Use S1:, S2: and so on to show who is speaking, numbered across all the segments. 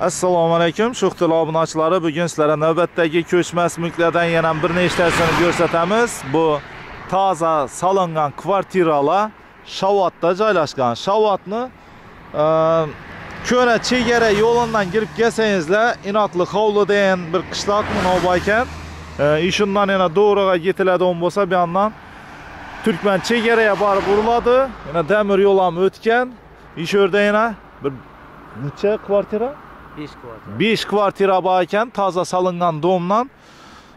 S1: assalomu alaykum shuxtil obunachilari bugun sizlarga navbatdagi ko'chmas mulklardan yana bir nechtasini ko'rsatamiz. Bu toza solingan kvartiralar shavotda joylashgan. Shavotni e, ko'na chegara yo'lidan kirib kelsangizlar inotli hovli degan bir qishloq munov ekan? E, shundan yana do'riga yetiladigan bo'lsa bu yondan turkman chegaraga borib uriladi. Yana temir yo'l ham o'tgan. Shu yerda yana bir necha kvartira?
S2: 5
S1: kvartira bağıken taza salıngan domdan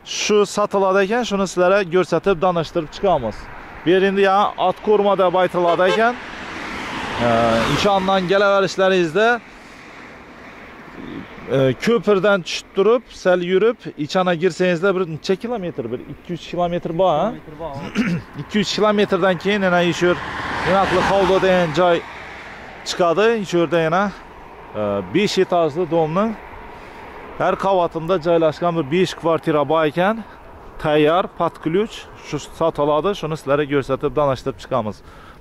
S1: şu satıladıyken şunu sizlere görsatip danıştırıp çıkamız. Birinde ya at kormada baytıladıyken e, imkandan geleverişlerinizde e, köprüden çıkıp durup sel yürüp içana girsengizde bir neçe kilometr bir 200 kilometr
S2: bağ
S1: 200 kilometrden keyin yana işür yanaklı havlu degan joy chiqadi shu yerda yana 5 etajli domning har qavatida joylashgan bir 5 kvartira bor ekan tayyor под ключ shu sotiladi shuni sizlarga ko'rsatib tanishtirib chiqamiz.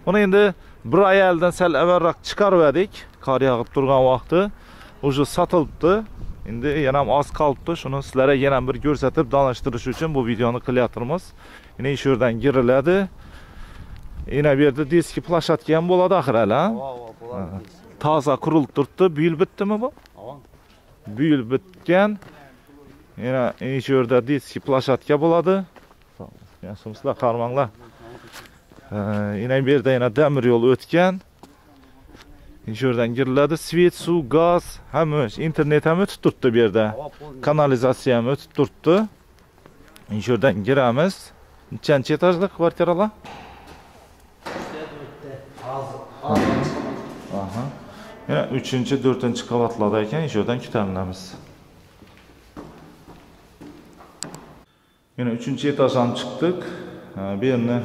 S1: Buni endi bir ayaldan sal avvalroq chiqargandik qor yog'ib turgan vaqti уже sotilibdi. Endi yana ham oz qolibdi shuni sizlarga yana bir ko'rsatib tanishtirish uchun bu videoni qilyapmiz yana shu yerdan giriladi. Yana bu yerda diski plashatka ham bo'ladi axir hali a?
S2: Bo'ladi.
S1: Toza qurilib turibdi. Buyil bitdimi bu?
S2: Avon.
S1: buyil bitgan. Yana shu yerda diski plashatka bo'ladi yaxshimisizlar qarmanglar. Yana bu yerda yana temir yo'l o'tgan. Shu yerdan giriladi. Svet suv gaz hamma internet ham o'tib turibdi bu yerda. Kanalizatsiya ham o'tib turibdi. Shu yerdan kiramiz nechanchi etajli kvartiralar Yana 3-chi, 4-chi qavatlarda ekan, shu yerdan ko'tarilamiz. Yana 3-chi etajdan chiqdik. Bu yerni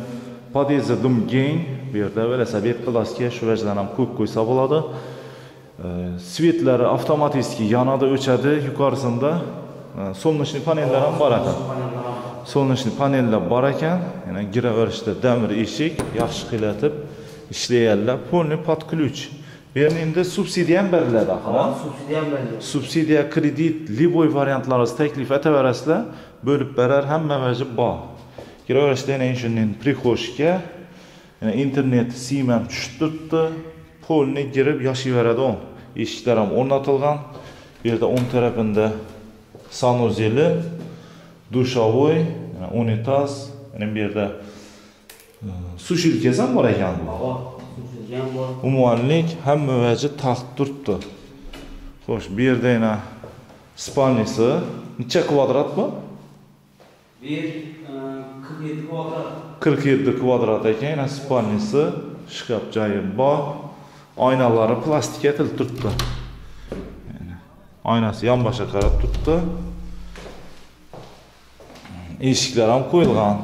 S1: pod'ezdi keng bu yerda velosiped plastika shu vajdan ham ko'p qo'ysa bo'ladi. Svetlari avtomatik yonadi, o'chadi, yuqorisida солнечный panellar ham bor ekan. солнечный panellar bor ekan. Yana giraverishda damir eshik, yaxshi qilatib ishlayaptilar. Полный под ключ. Bu yerni endi subsidiya ham beriladi axir.
S2: Subsidiya ham beradi.
S1: subsidiya kredit liboy variantlarida taklif etaverasizlar bo'lib berar hamma vaji bor kiraverishda yana shundan prixoshka yana internet sim ham tushib turibdi polni girib yashayveradi eshiklar ham o'rnatilgan bu yerda o'ng tarafida sanuzeli dushovoy unitaz yana bu yerda e, sushilkasi ham bor ekan bu Umumanlik hamma vaji taxt turibdi. Xo'sh bu yerda yana spalnisi necha kvadrat bu
S2: Bir e, 47 kvadrat.
S1: 47 kvadrat ekan yana spalnisi shkaf joyi bor. Oynalari plastik etilib turibdi. Oynasi yonboshqa qarab turibdi. Eshiklar ham qo'yilgan.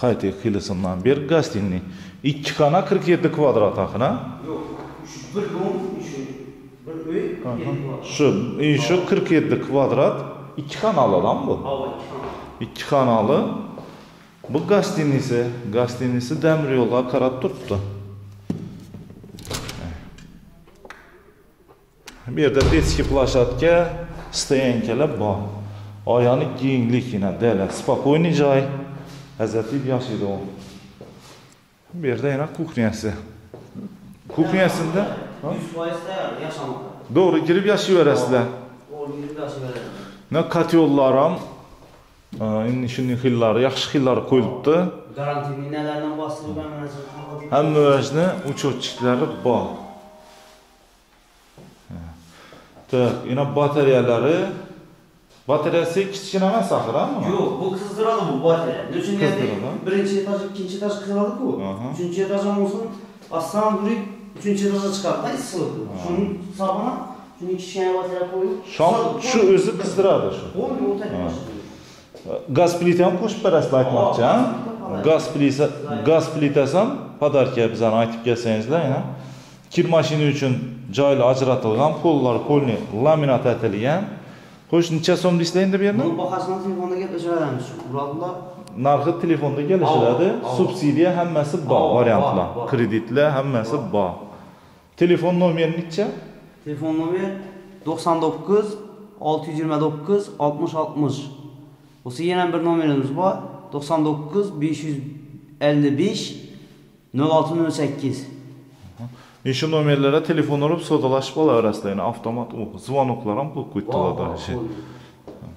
S1: Haytek xilisimdan beri gostinniy ikki xona 47 kvadrat axir a
S2: Yo'q, shu bir dom, shu bir uy, 47 kvadrat.
S1: shu uy shu 47 kvadrat ikki xonalidan bu
S2: Avon.
S1: ikki xonali bu gostinisi gostinisi damir yo'lga qarab turibdi bu yerda детский площадка stoyankalar bor oyog'ini kenglikgina dala спокойный joy azatli yashaydi u bu yerda yana kuxnyasi kuxnyasida
S2: 100% tayyor yashamoqqa.
S1: to'g'ri kirib yashayverasizlar
S2: O'rnida yashayveradi.
S1: na kotyollar ham endi shunday xillari yaxshi xillari qo'yilibdi.
S2: Garantiya minalardan bostirib mana shu
S1: hamma vajni uchotchiklari bor. Так yana batareyalari batareyasi kichkina emas axir a buni?
S2: Yo'q, bu qizdiradi bu botara. Nechun
S1: Qizdiradi?
S2: birinchi etaj, ikkinchi etaj qizdiradi-ku. Uchinchi etaj ham bo'lsin, ostdan burib uchinchi etajga chiqadi-da issiq. Shuni hisobini shuni kichkina botara qo'yib,
S1: shu o'zi qizdiradi shu
S2: Qo'yib o'tadi.
S1: gaz plita ham qo'shib berasizlar aytmoqchi a gaz plita gaz plitasi ham podarka bizani aytib kelsangizlar yana kir mashina uchun joylar ajratilgan pollar polni laminat etilgan xo'sh necha so'm deysizlar bu yerni
S2: Buni bahasini telefonda gaplashaveramiz. Ularlar
S1: narxi telefonda kelishiladi subsidiya hammasi bor variantlar
S2: bor, bor.
S1: kreditlar hammasi bor telefon nomeri necha
S2: telefon nomer 99 629 60 60. Olsa yine bir numaramız var. 99 555 0608.
S1: Еще номерлері телефонлары содалашпалар арасында, автомат звонокларам блок қойдылады.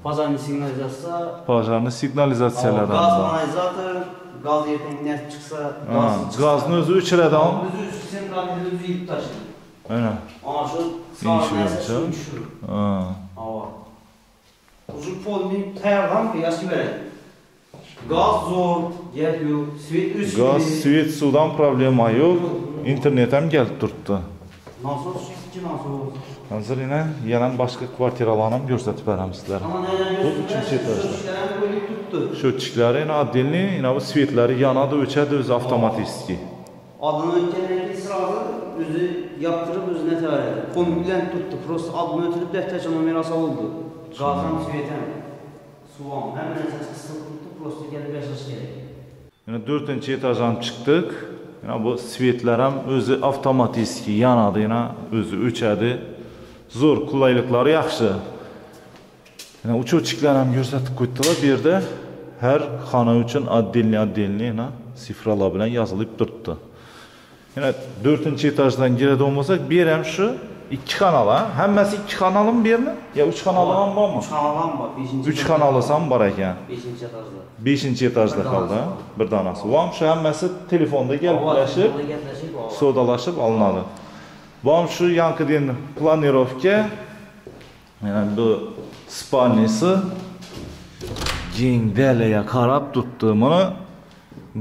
S1: Пожарный сигнализация.
S2: Пожарный сигнализациялар.
S1: Газ анализатор,
S2: gaz yeteneğinden çıksa, gaz çıksa.
S1: Gazını özü üçür adam.
S2: Özü üçür, sen gazını özü yiyip taşır.
S1: Öyle.
S2: Ama şu sağ neyse şunu düşürür.
S1: Ha.
S2: Uzun pol bir tayardan bir yaşı verir. Gaz zor, yer yok, svet
S1: üstü.
S2: Gaz,
S1: svet, sudan problemi yok internetəm gəlib durdu.
S2: Nasıl ki, nasıl olsun?
S1: Hazır yine yenen başka kvartiralarını gösterip verəm
S2: sizlere.
S1: Bu üçüncü etajda. Şötçikleri yine adilini, yine bu svetleri yanadı, üçədi öz avtomatiski.
S2: Adını genellikle sırada özü yaptırıp özüne tarih edin. Kombinlen tuttu, prosto adını ötürüp dəhtəcan o miras oldu. Qazan svetem, suvam, hemen əsas kısım tuttu, prosto gelip yaşaş gerek.
S1: Yani dördüncü etajdan çıktık yana bu svetlar ham o'zi avtomatiski yanadi yana o'zi o'chadi zo'r qulayliklari yaxshi yana uchuvchiklar ham ko'rsatib qo'ydilar bu yerda har xona uchun отдельный отдельный yana sifralar bilan yozilib turibdi yana to'rtinchi etajdan keladigan bo'lsak bu ham shu 2 kanala, həmməsi 2 kanalın birini, ya 3 kanalı ham varmı?
S2: Üç kanalan var. Beşinci
S1: 3 kanalısan var ekan.
S2: Beşinci etajda.
S1: 5-ci etajda
S2: Bir
S1: qaldı.
S2: danası.
S1: Bir danası. Vam şu həmməsi telefonda
S2: Soda.
S1: sodalaşıb alınadı. Vam şu yankıdin planirovka yəni bu spalnisi gengdələyə qarab tutduğumunu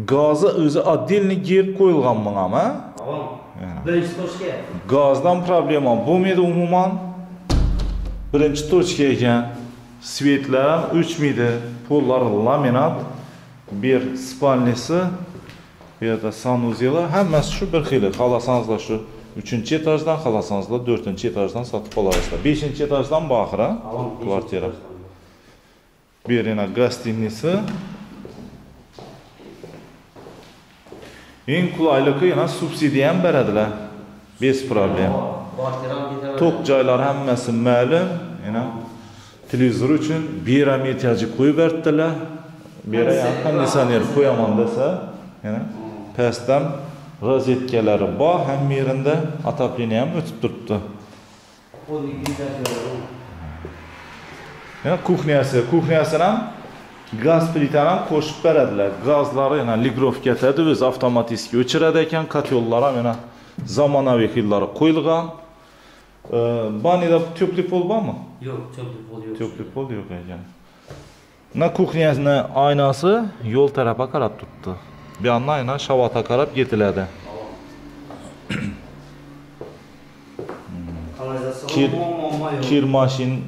S1: qazı özü addelni girib qoyulğan buna
S2: Bölüşdürüşə. Qazdan problem
S1: var. Bu mid ümumən birinci точка ekan. Svetlər 3 midi, pollar laminat, bir spalnisi, bir də sanuzeli. Həməsi şu bir xili. Xalasanız da şu 3-cü etajdan, xalasanız da 4-cü etajdan satıb alarsınız. 5-ci etajdan
S2: baxıram
S1: kvartira. Bir yenə qastinlisi. Eng qulayliqi yana subsidiya ham beradilar. Bez problem. To'q joylar hammasi ma'lum, yana televizor uchun beram etajı qo'yib berdilar. Bera konditsioner qo'yaman desa, yana pastdan rozetkalari bor, hamma yerida ataplini ham o'tib turibdi. Yana kuxnyasi, kuxnyasini ham gaz plitalan qo'shib beradilar gazlari yana ligrov ketadi o'zi avtomatiski o'chiradi ekan kotyollar ham yana zamonaviy xillari qo'yilgan ee, banida teplipol bormi
S2: yo'q teplipol
S1: yo'q teplipol yo'q ekan na kuxnyani oynasi yo'l tarafga qarab turibdi bu yoqni ayna shavatga qarab
S2: ketiladi
S1: kir mashin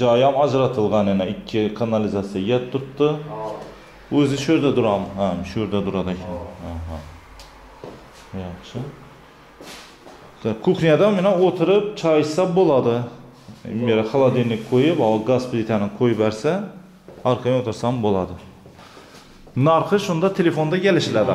S1: joyi ham ajratilgan yana ikki kanalizatsiya turibdi. O'zi shu yerda turami? Ha, shu yerda turadi ekan. Yaxshi. Kuxnyada mana o'tirib choy ichsa bo'ladi. Bu yerga xolodilnik qo'yib, gaz plitani qo'yib bersa, orqaga o'tirsam bo'ladi. Narxi shunda telefonda kelishiladi.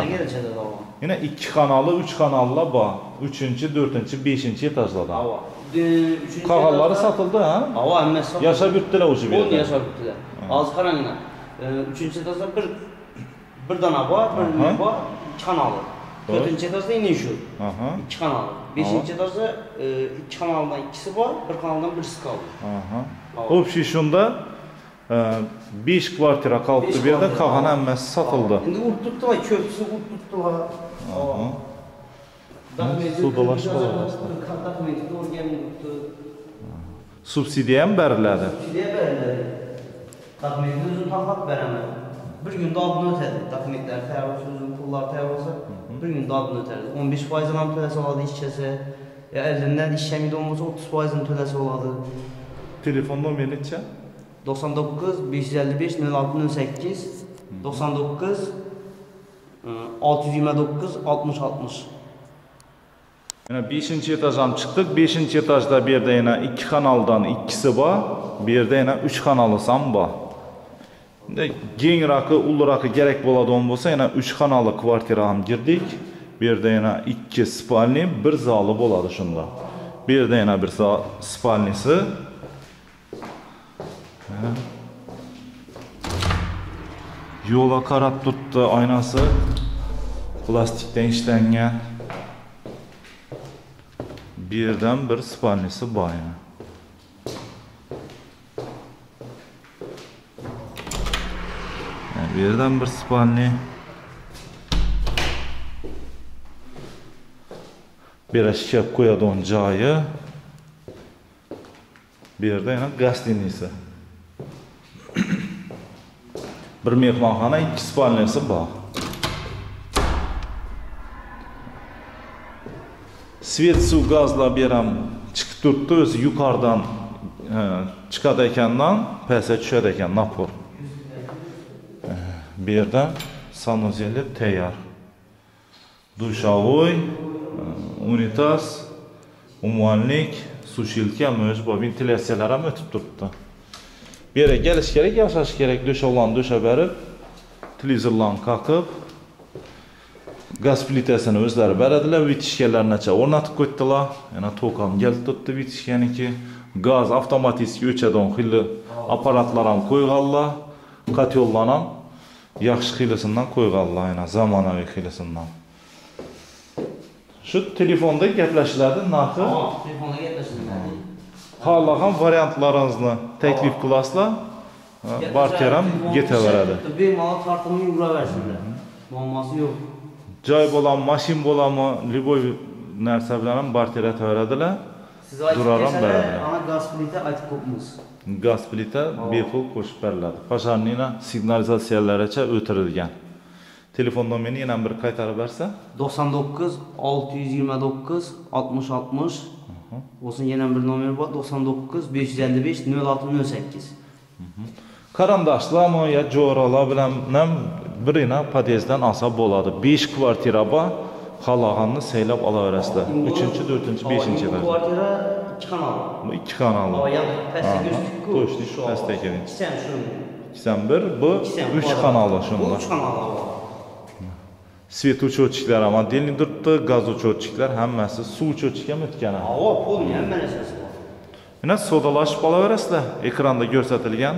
S1: Yana 2 kanalli, 3 kanallar bor. 3-chi, 4-chi, 5-chi etajlarda.
S2: Hava. Dün üçüncü
S1: Qog'ollari
S2: etajda-
S1: sotildi, ha?
S2: Hava emme satıldı.
S1: Yashab yurtdilar o'sha bu
S2: On
S1: yerda.
S2: yaşar bittiler. Az karangına. Ee, üçüncü etajda bir bir dana var, bir
S1: Aha.
S2: ne var, iki kanalı.
S1: Doğru.
S2: Dördüncü etajda yine şu.
S1: Aha.
S2: İki kanalı. Beşinci etajda e, iki kanaldan ikisi var, bir kanaldan birisi kaldı.
S1: Aha.
S2: Hava.
S1: Общий shunda 5 kvartira qolibdi
S2: Besh
S1: bu yerda,
S2: kvartira.
S1: qolgani hammasi sotildi.
S2: Endi urt tuttular, köprüsü urt tuttular.
S1: Aha.
S2: Dokumenti-
S1: Suv dolaşib olarasizlar.
S2: Dokumenti doğru gelmedi.
S1: Subsidiya ham beriladi.
S2: Subsidiya verirler. Dokumenti özün taxlaq verəmər. Bir gün də adını ötədi. Dokumentlər təyar olsa, özün pullar təyar olsa, bir gün də adını ötərdi. 15 faizini ham töləsə oladı işçəsə. Ya əlindən işləməydə olmasa 30 faizini töləsə oladı.
S1: Telefon nomeri neçə?
S2: 99 555 06 08 99 e, 629 60 60
S1: Yine 5. etajdan çıktık. 5. etajda bir de yine 2 kanaldan ikisi var. Bir de yine 3 kanalı sam var. Gen rakı, ulu rakı gerek boladan olsa yine 3 kanalı kvartirağım girdik. Bir de yine 2 spalni, bir zalı boladı şunda. Bir de yine bir spalnisi. Yola karab tuttu aynası. Plastikten işlengen. Bir yerdan bir spalnisi bor yana. Bu yerdan bir spalni. Bir qo'yadigan joyi. Bu yerda yana gostinitsa. bir mehmonxona, ikki spalnisi bor. Svet suv gazlar bu ham chiqib turibdi, o'zi yuqoridan e, chiqadi ekandan pastga tushadi ekan napor. E, Bu yerda sanuzeli tayyor. Dushovoy, e, unitaz, ummonlik, sushilka, mo'j bu ventilyatsiyalar ham o'tib turibdi. Bu yerga kelish kerak, yashash kerak, dushovlarni dusha berib, televizorlarni qaqib, gaz plitasini o'zlari beradilar, vitishkalarnacha o'rnatib qo'ydilar. Yana tok ham kelib turibdi vitishkaniki. Gaz avtomatik o'chadigan xilli apparatlar ham qo'yganlar. Kotyollar ham yaxshi xilisidan qo'yganlar, yana zamonaviy xilisidan. Shu telefonda gaplashiladi narxi.
S2: Telefonda gaplashinglar.
S1: Xohlagan variantlaringizni taklif qilasizlar. Barter ham ketaveradi.
S2: Bemalol tortilmay yuraversinlar. Muammosi yo'q.
S1: Joy bo'lam, mashin bo'lami, любой narsa bilan ham barter etaveradilar.
S2: Siz aytib
S1: Durar ham
S2: kelsalar,
S1: beradi.
S2: ana gaz plita aytib qo'yibmiz.
S1: Gaz plita bepul qo'shib beriladi. Pojarniyna signalizatsiyalaricha o'tirilgan. Telefon nomerini yana bir qaytarib bersa,
S2: 99 629 60 60 Olsun yana bir nomer bor 99 555 0608.
S1: qarindoshlarmi yo jo'ralar bilan ham birina podyezddan olsa bo'ladi. 5 kvartira bor. Xohlaganni saylab olaverasizlar. 3-chi, 4-chi, 5-chi
S2: Bu
S1: etaj.
S2: kvartira 2 kanal.
S1: Bu ikki.
S2: O yana pastga
S1: Aha,
S2: gözlükku.
S1: to'shlik pastdagi.
S2: Şunu.
S1: 81 bu 3 kanalli shunda.
S2: 3 kanallı var.
S1: Svet uchotchiklar ham отдельный turibdi, gaz uchotchiklar hammasi suv uchotchik ham o'tgan.
S2: Hava pul hamma narsasi bor.
S1: Mana sodalashib qolaverasizlar. Ekranda ko'rsatilgan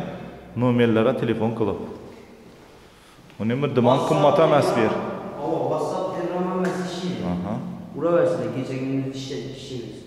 S1: nomerlarga telefon qilib. Und immer de mankım matamaz bir.
S2: Ama WhatsApp, Telegram'a mesaj şey.
S1: Aha.
S2: Ura versin gece gündüz işe, işe, işe.